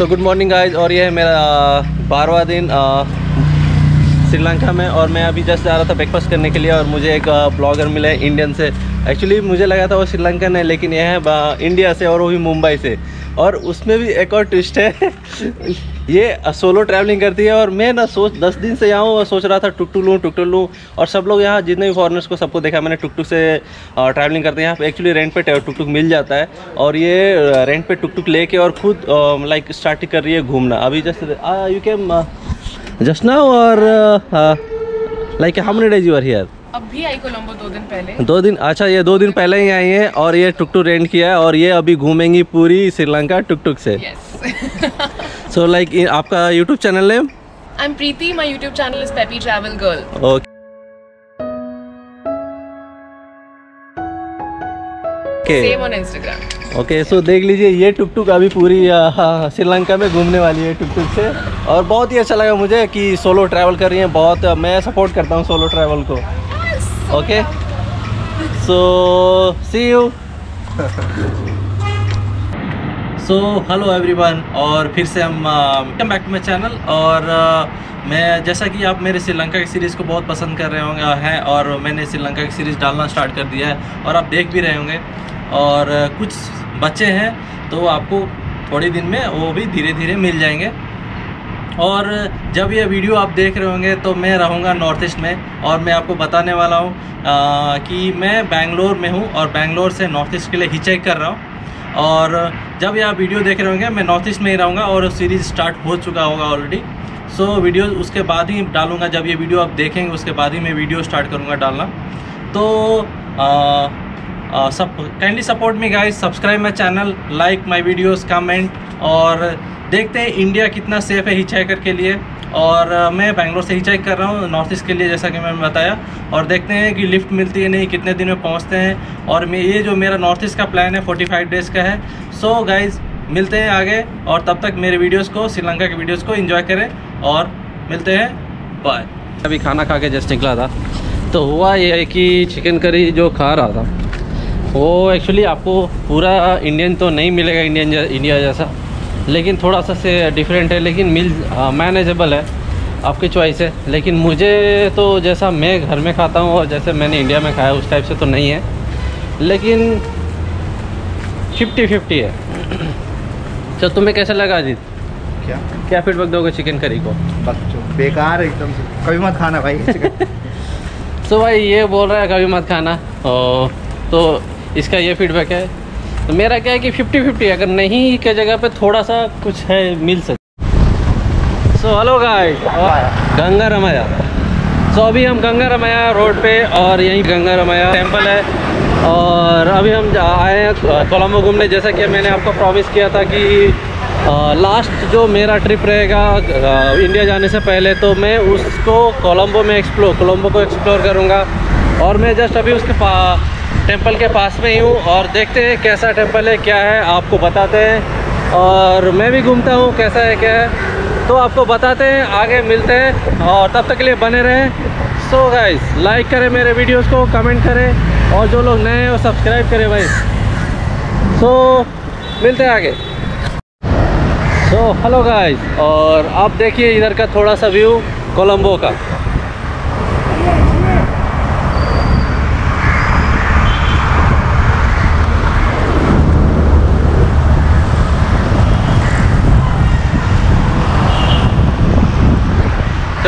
So good morning guys और ये है मेरा बारहवा दिन श्रीलंका में। और मैं अभी जस्ट जा रहा था ब्रेकफास्ट करने के लिए और मुझे एक ब्लॉगर मिला इंडियन से। एक्चुअली मुझे लगा था वो श्रीलंकन है, लेकिन यह है इंडिया से और वो भी मुंबई से। और उसमें भी एक और ट्विस्ट है। ये सोलो ट्रैवलिंग करती है और मैं ना सोच, दस दिन से यहाँ हूँ और सोच रहा था टुक टुक लूँ, टुक टुक लूँ। और सब लोग यहाँ जितने भी फॉरनर्स को सबको देखा, मैंने टुक टुक से ट्रैवलिंग करते हैं। यहाँ पे एक्चुअली रेंट पे टुक टुक मिल जाता है। और ये रेंट पे टुक टुक लेके और खुद लाइक स्टार्टिंग कर रही है घूमना। अभी just you came just now और like how many days you are here अभी आई कोलंबो दो दिन पहले? दो दिन अच्छा ये दो दिन पहले ही आई है और ये टुक टुक रेंट किया है और ये अभी घूमेंगी पूरी श्रीलंका टुक टुक से सो लाइक आपका YouTube channel name I am Preeti my YouTube channel is peppy travel girl okay okay so देख लीजिए ये टुक टुक अभी पूरी श्रीलंका में घूमने वाली है टुक टुक से। और बहुत ही अच्छा लगा मुझे कि सोलो ट्रैवल कर रही हैं बहुत मैं सपोर्ट करता हूँ सोलो ट्रैवल को। Okay so see you so hello everyone और फिर से हम come back to my channel और uh, मैं जैसा कि आप मेरे श्रीलंका की सीरीज़ को बहुत पसंद कर रहे होंगे हैं और मैंने श्रीलंका की सीरीज़ डालना स्टार्ट कर दिया है और आप देख भी रहे होंगे। और कुछ बच्चे हैं तो आपको थोड़े दिन में वो भी धीरे धीरे मिल जाएँगे। और जब ये वीडियो आप देख रहे होंगे तो मैं रहूँगा नॉर्थ ईस्ट में और मैं आपको बताने वाला हूँ कि मैं बेंगलोर में हूँ और बेंगलोर से नॉर्थ ईस्ट के लिए हिचेक कर रहा हूँ। और जब ये आप वीडियो देख रहे होंगे मैं नॉर्थ ईस्ट में ही रहूँगा और सीरीज़ स्टार्ट हो चुका होगा ऑलरेडी सो so, वीडियो उसके बाद ही डालूँगा जब ये वीडियो आप देखेंगे उसके बाद ही मैं वीडियो स्टार्ट करूँगा डालना। तो सब kindly support me guys subscribe my channel like my videos comment और देखते हैं इंडिया कितना सेफ़ है हिचाइकर के लिए। और मैं बैंगलोर से हिचाइक कर रहा हूँ नॉर्थ ईस्ट के लिए जैसा कि मैंने बताया। और देखते हैं कि लिफ्ट मिलती है नहीं कितने दिन में पहुँचते हैं। और ये जो मेरा नॉर्थ ईस्ट का प्लान है 45 डेज़ का है। सो so, गाइज़ मिलते हैं आगे। और तब तक मेरे वीडियोज़ को श्रीलंका के वीडियोज़ को इन्जॉय करें। और मिलते हैं। बाय अभी खाना खा के जस्ट निकला था। तो हुआ ये है कि चिकन करी जो खा रहा था वो एक्चुअली आपको पूरा इंडियन तो नहीं मिलेगा इंडियन इंडिया जैसा। लेकिन थोड़ा सा से डिफरेंट है लेकिन मिल मैनेजेबल है आपकी चॉइस है। लेकिन मुझे तो जैसा मैं घर में खाता हूँ और जैसे मैंने इंडिया में खाया उस टाइप से तो नहीं है। लेकिन फिफ्टी फिफ्टी है। तो तुम्हें कैसा लगा अजीत? क्या? क्या फीडबैक दोगे चिकन करी को? बेकार एकदम से। कभी मत खाना भाई तो भाई ये बोल रहा है कभी मत खाना। ओ, तो इसका ये फीडबैक है तो मेरा क्या है कि फिफ्टी फिफ्टी अगर नहीं के जगह पे थोड़ा सा कुछ है, मिल सकता so hello guys Ganga Ramya. So अभी हम गंगा रमाया रोड पे और यहीं गंगा रमाया टेंपल है। और अभी हम आए हैं कोलम्बो घूमने। जैसा कि मैंने आपको प्रॉमिस किया था कि लास्ट जो मेरा ट्रिप रहेगा इंडिया जाने से पहले तो मैं उसको कोलम्बो में एक्सप्लोर कोलम्बो को एक्सप्लोर करूँगा। और मैं जस्ट अभी उसके टेंपल के पास में ही हूँ और देखते हैं कैसा टेंपल है क्या है आपको बताते हैं। और मैं भी घूमता हूँ कैसा है क्या है। तो आपको बताते हैं आगे मिलते हैं और तब तक के लिए बने रहें। सो गाइस लाइक करें मेरे वीडियोस को कमेंट करें और जो लोग नए हैं वो सब्सक्राइब करें भाई। सो so, मिलते हैं आगे। सो हेलो गाइस और आप देखिए इधर का थोड़ा सा व्यू कोलंबो का।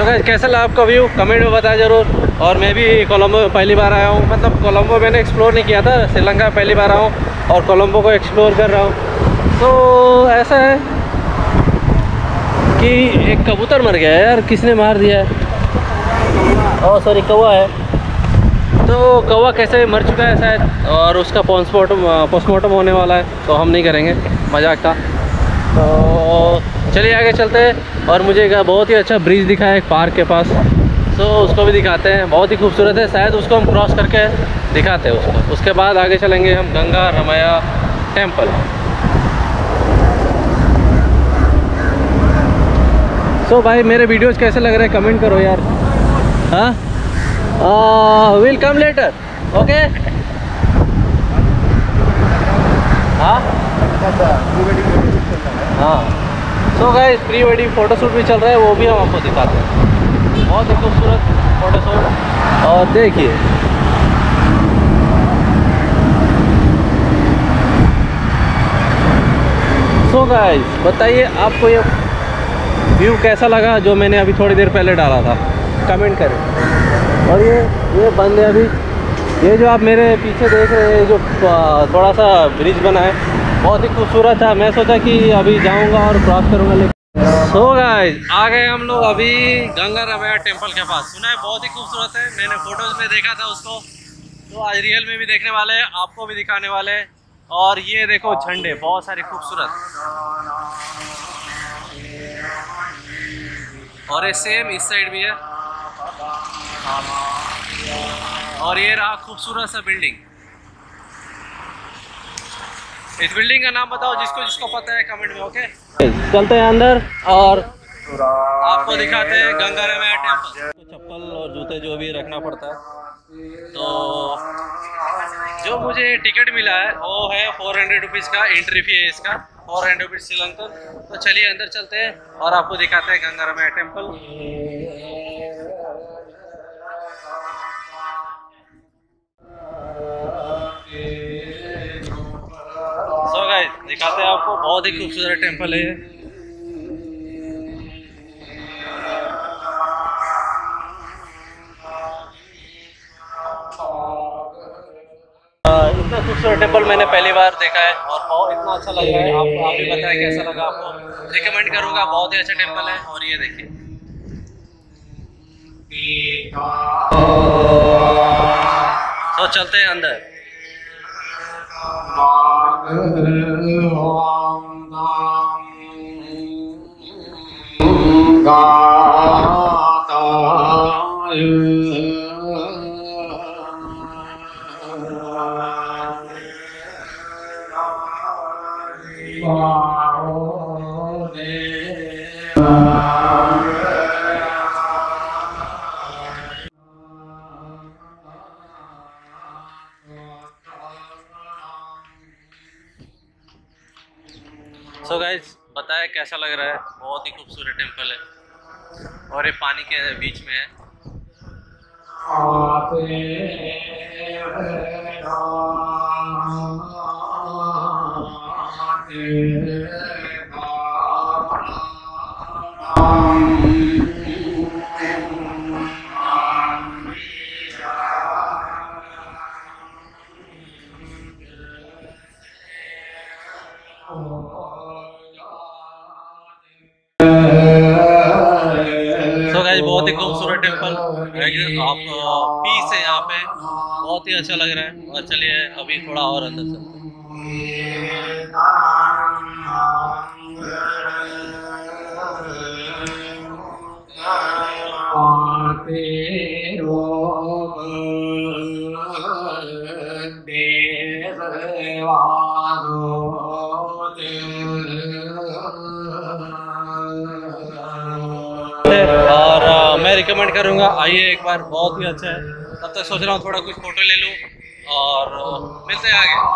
तो कैसा लगा आपका व्यू कमेंट में बताया ज़रूर। और मैं भी कोलंबो पहली बार आया हूँ। मतलब कोलंबो मैंने एक्सप्लोर नहीं किया था। श्रीलंका पहली बार आया हूँ और कोलंबो को एक्सप्लोर कर रहा हूँ। तो ऐसा है कि एक कबूतर मर गया है यार। किसने मार दिया है? ओह सॉरी कौवा है। तो कौवा कैसे मर चुका है शायद? और उसका पोस्टमार्टम पोस्टमार्टम होने वाला है तो हम नहीं करेंगे। मज़ाक था। तो चलिए आगे चलते हैं। और मुझे एक बहुत ही अच्छा ब्रिज दिखा है एक पार्क के पास। तो उसको भी दिखाते हैं। बहुत ही खूबसूरत है। शायद उसको हम क्रॉस करके दिखाते हैं उसको। उसके बाद आगे चलेंगे हम गंगा रमाया टेंपल सो भाई, मेरे वीडियोस कैसे लग रहे हैं? कमेंट करो यार। हाँ? विल कम लेटर ओके हाँ? हाँ। So guys pre wedding photoshoot भी चल रहा है, वो भी हम आपको दिखाते हैं। बहुत ही खूबसूरत फोटोशूट और देखिए। सो गाइस बताइए आपको ये व्यू कैसा लगा, जो मैंने अभी थोड़ी देर पहले डाला था? कमेंट करें। और ये ये बंदे अभी, ये जो आप मेरे पीछे देख रहे हैं जो थोड़ा सा ब्रिज बना है बहुत ही खूबसूरत था। मैं सोचा कि अभी जाऊँगा और क्रॉस करूँगा, लेकिन सो गाइस आ गए हम लोग अभी गंगा रमैया टेंपल के पास। सुना है, बहुत ही खूबसूरत है। मैंने फ़ोटोज़ में देखा था उसको। तो आज रियल में भी देखने वाले हैं, आपको भी दिखाने वाले हैं। और ये देखो झंडे, बहुत सारे खूबसूरत। और ये सेम इस साइड भी है। और ये रहा खूबसूरत सा बिल्डिंग इस बिल्डिंग का नाम बताओ जिसको जिसको पता है कमेंट में ओके चलते हैं अंदर और आपको दिखाते हैं गंगा रमैया टेंपल चप्पल और जूते जो भी रखना पड़ता है। तो जो मुझे टिकट मिला है वो है फोर हंड्रेड रुपीज़ का एंट्री फ़ी है इसका फोर हंड्रेड रुपीज़ श्रीलंकन। तो चलिए अंदर चलते हैं और आपको दिखाते हैं गंगा टेंपल गाइस दिखाते हैं आपको, बहुत ही खूबसूरत टेंपल है इतना खूबसूरत टेंपल मैंने पहली बार देखा है और बहुत, इतना अच्छा लग रहा है। आप आप भी बताएँ कैसा लगा आपको? रिकमेंड करूँगा, बहुत ही अच्छा टेंपल है और ये देखिए। तो चलते हैं अंदर। họ nữ hoàng tăng कैसा लग रहा है बहुत ही खूबसूरत टेंपल है और ये पानी के बीच में है सो बहुत टेंपल आप पीस है यहाँ पे बहुत ही अच्छा लग रहा है और चलिए अभी थोड़ा और अंदर चलते और अ, मैं रिकमेंड करूँगा। आइए एक बार, बहुत ही अच्छा है। तब तक सोच रहा हूँ थोड़ा कुछ फ़ोटो ले लूँ और, मिलते हैं आगे।